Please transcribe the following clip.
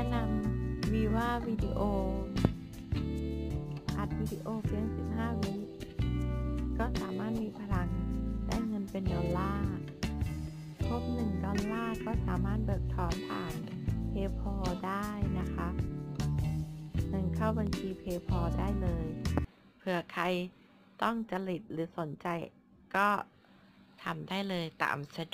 นะนำวีว่าวิดีโอ อัดวิดีโอเพียง 15 วิก็สามารถมีพลังได้เงินเป็นดอลลาร์ ครบ 1 ดอลลาร์ก็สามารถเบิกถอนผ่าน PayPal ได้นะคะเงินเข้าบัญชี PayPal ได้เลย เผื่อใครต้องจริตหรือสนใจก็ทำได้เลยตามสะดวก